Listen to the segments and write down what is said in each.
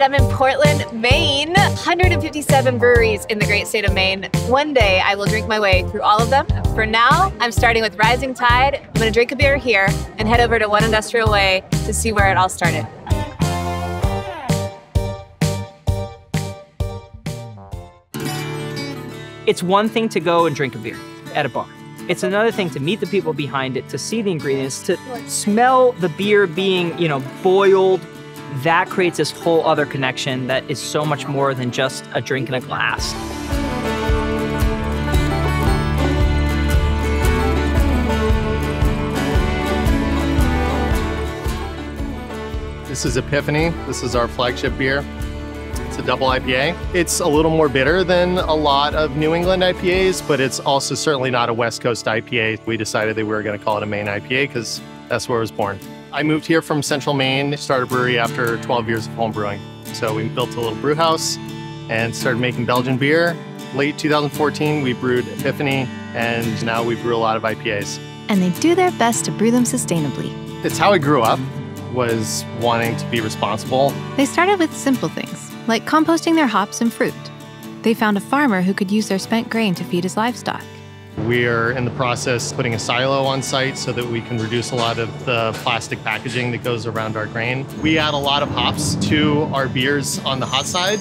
right, I'm in Portland, Maine. 157 breweries in the great state of Maine. One day I will drink my way through all of them. For now, I'm starting with Rising Tide. I'm gonna drink a beer here and head over to One Industrial Way to see where it all started. It's one thing to go and drink a beer at a bar. It's another thing to meet the people behind it, to see the ingredients, to smell the beer being, you know, boiled. That creates this whole other connection that is so much more than just a drink in a glass. This is Epiphany. This is our flagship beer. It's a double IPA. It's a little more bitter than a lot of New England IPAs, but it's also certainly not a West Coast IPA. We decided that we were going to call it a Maine IPA because that's where it was born. I moved here from central Maine, started a brewery after 12 years of home brewing. So we built a little brew house and started making Belgian beer. Late 2014, we brewed Epiphany, and now we brew a lot of IPAs. And they do their best to brew them sustainably. It's how I grew up, was wanting to be responsible. They started with simple things, like composting their hops and fruit. They found a farmer who could use their spent grain to feed his livestock. We're in the process of putting a silo on site so that we can reduce a lot of the plastic packaging that goes around our grain. We add a lot of hops to our beers on the hot side,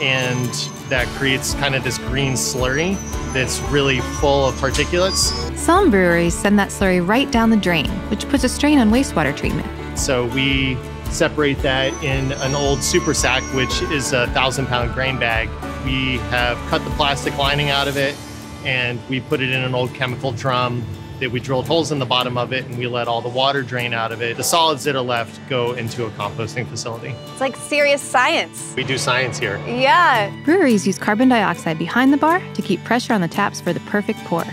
and that creates kind of this green slurry that's really full of particulates. Some breweries send that slurry right down the drain, which puts a strain on wastewater treatment. So we separate that in an old super sack, which is a thousand pound grain bag. We have cut the plastic lining out of it and we put it in an old chemical drum that we drilled holes in the bottom of it and we let all the water drain out of it. The solids that are left go into a composting facility. It's like serious science. We do science here. Yeah. Breweries use carbon dioxide behind the bar to keep pressure on the taps for the perfect pour.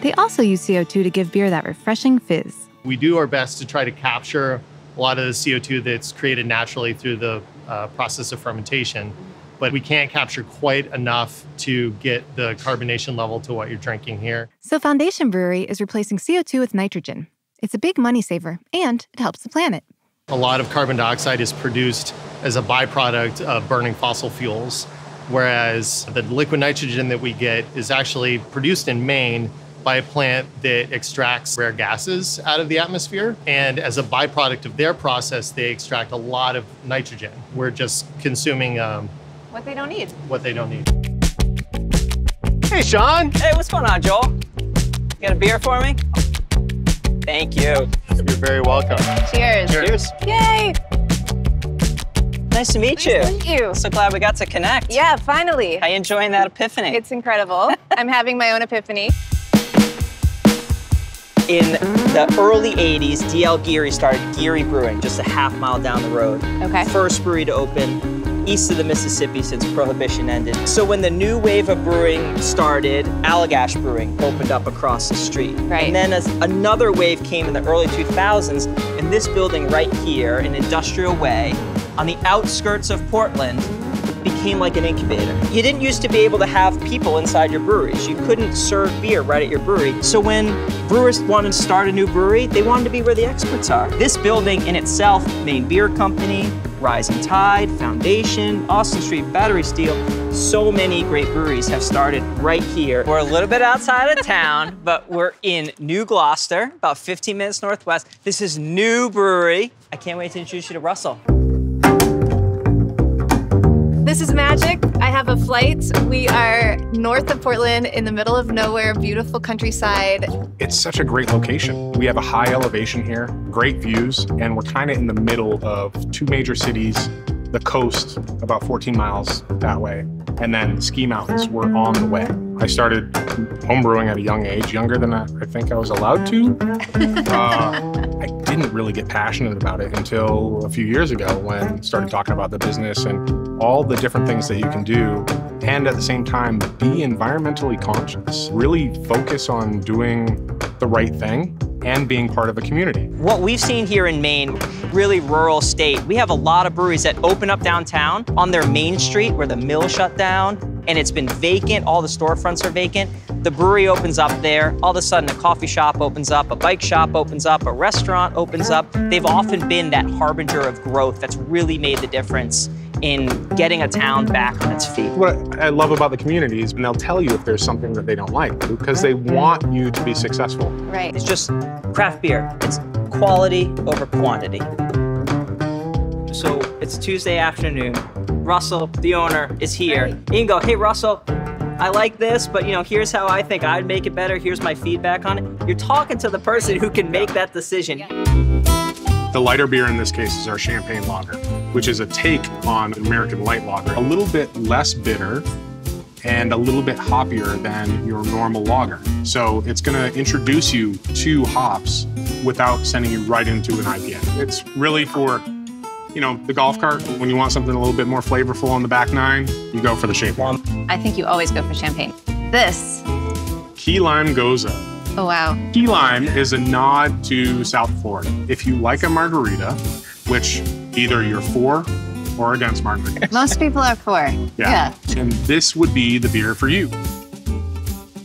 They also use CO2 to give beer that refreshing fizz. We do our best to try to capture a lot of the CO2 that's created naturally through the uh, process of fermentation. But we can't capture quite enough to get the carbonation level to what you're drinking here. So Foundation Brewery is replacing CO2 with nitrogen. It's a big money saver and it helps the planet. A lot of carbon dioxide is produced as a byproduct of burning fossil fuels, whereas the liquid nitrogen that we get is actually produced in Maine by a plant that extracts rare gases out of the atmosphere. And as a byproduct of their process, they extract a lot of nitrogen. We're just consuming um, What they don't need. what they don't need. Hey, Sean. Hey, what's going on, Joel? You got a beer for me? Thank you. You're very welcome. Cheers. Cheers. Yay. Nice to meet you. Nice to meet you. So glad we got to connect. Yeah, finally. How you enjoying that epiphany? It's incredible. I'm having my own epiphany. In the early 80s, DL Geary started Geary Brewing just a half mile down the road. Okay. First brewery to open east of the Mississippi since Prohibition ended. So when the new wave of brewing started, Allagash Brewing opened up across the street. Right. And then as another wave came in the early 2000s, and this building right here, in Industrial Way, on the outskirts of Portland, became like an incubator. You didn't used to be able to have people inside your breweries. You couldn't serve beer right at your brewery. So when brewers wanted to start a new brewery, they wanted to be where the experts are. This building in itself, Maine Beer Company, Rising Tide, Foundation, Austin Street, Battery Steele, so many great breweries have started right here. We're a little bit outside of town, but we're in New Gloucester, about 15 minutes northwest. This is NU Brewery. I can't wait to introduce you to Russell. This is magic. I have a flight. We are north of Portland in the middle of nowhere, beautiful countryside. It's such a great location. We have a high elevation here, great views, and we're kind of in the middle of two major cities, the coast about 14 miles that way, and then ski mountains were on the way. I started homebrewing at a young age, younger than I, I think I was allowed to. Uh, I didn't really get passionate about it until a few years ago when I started talking about the business and all the different things that you can do and at the same time be environmentally conscious. Really focus on doing the right thing and being part of a community. What we've seen here in Maine, really rural state, we have a lot of breweries that open up downtown on their main street where the mill shut down. And it's been vacant, all the storefronts are vacant. The brewery opens up there. All of a sudden, a coffee shop opens up, a bike shop opens up, a restaurant opens up. They've often been that harbinger of growth that's really made the difference in getting a town back on its feet. What I love about the community is, and they'll tell you if there's something that they don't like because they mm-hmm. want you to be successful. Right. It's just craft beer. It's quality over quantity. So it's Tuesday afternoon. Russell, the owner, is here. You can go, hey Russell, I like this, but you know, here's how I think I'd make it better. Here's my feedback on it. You're talking to the person who can make that decision. The lighter beer in this case is our champagne lager, which is a take on American light lager, a little bit less bitter and a little bit hoppier than your normal lager. So it's going to introduce you to hops without sending you right into an IPA. It's really for you know, the golf cart, when you want something a little bit more flavorful on the back nine, you go for the champagne. I think you always go for champagne. This. Key Lime Gose. Oh, wow. Key Lime is a nod to South Florida. If you like a margarita, which either you're for or against margarita. Most people are for. Yeah. Yeah. And this would be the beer for you.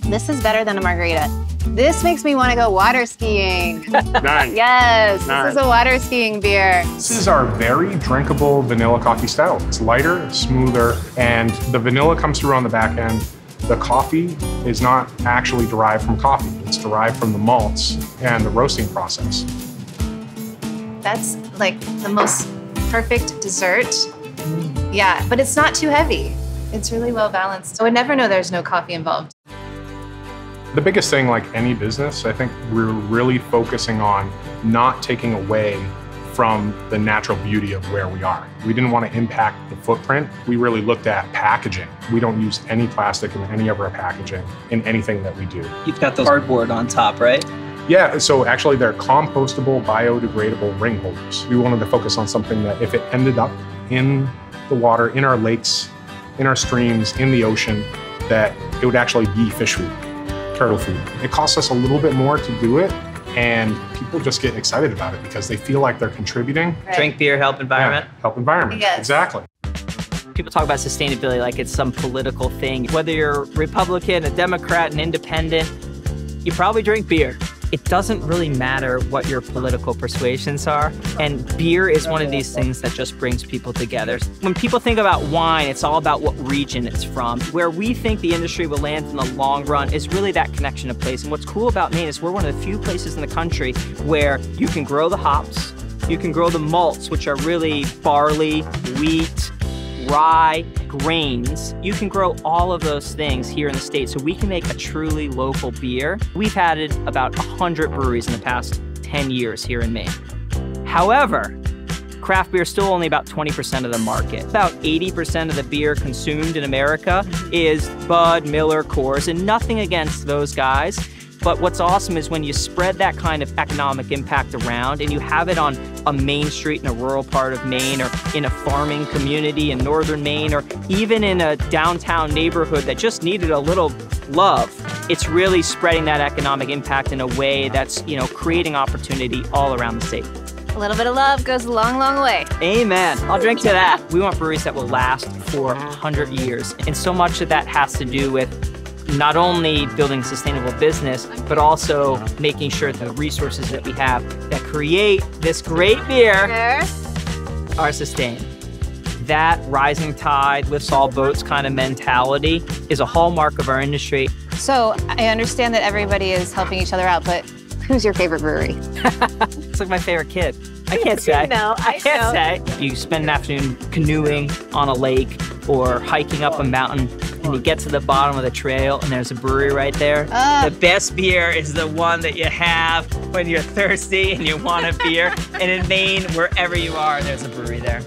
This is better than a margarita. This makes me want to go water skiing. Nice. yes, Nice. this is a water skiing beer. This is our very drinkable vanilla coffee stout. It's lighter, it's smoother, and the vanilla comes through on the back end. The coffee is not actually derived from coffee. It's derived from the malts and the roasting process. That's like the most perfect dessert. Mm. Yeah, but it's not too heavy. It's really well balanced. I would never know there's no coffee involved. The biggest thing, like any business, I think we're really focusing on not taking away from the natural beauty of where we are. We didn't want to impact the footprint. We really looked at packaging. We don't use any plastic in any of our packaging in anything that we do. You've got those cardboard on top, right? Yeah, so actually they're compostable, biodegradable ring holders. We wanted to focus on something that if it ended up in the water, in our lakes, in our streams, in the ocean, that it would actually be fish food, turtle food. It costs us a little bit more to do it, and people just get excited about it because they feel like they're contributing. Drink beer, help environment. Yeah, help environment. Yes. Exactly. People talk about sustainability like it's some political thing. Whether you're Republican, a Democrat, an independent, you probably drink beer. It doesn't really matter what your political persuasions are. And beer is one of these things that just brings people together. When people think about wine, it's all about what region it's from. Where we think the industry will land in the long run is really that connection of place. And what's cool about Maine is we're one of the few places in the country where you can grow the hops, you can grow the malts, which are really barley, wheat, rye, grains. You can grow all of those things here in the state, so we can make a truly local beer. We've added about 100 breweries in the past 10 years here in Maine. However, craft beer is still only about 20% of the market. About 80% of the beer consumed in America is Bud, Miller, Coors, and nothing against those guys. But what's awesome is when you spread that kind of economic impact around and you have it on a main street in a rural part of Maine or in a farming community in northern Maine or even in a downtown neighborhood that just needed a little love. It's really spreading that economic impact in a way that's, you know, creating opportunity all around the state. A little bit of love goes a long, long way. Amen. I'll drink to that. We want breweries that will last for 100 years. And so much of that has to do with not only building sustainable business, but also making sure the resources that we have that create this great beer are sustained. That rising tide lifts all boats kind of mentality is a hallmark of our industry. So I understand that everybody is helping each other out, but who's your favorite brewery? It's like my favorite kid. I can't say. No, I can't say. You spend an afternoon canoeing on a lake or hiking up a mountain and you get to the bottom of the trail and there's a brewery right there. Ah. the best beer is the one that you have when you're thirsty and you want a beer. and in Maine, wherever you are, there's a brewery there.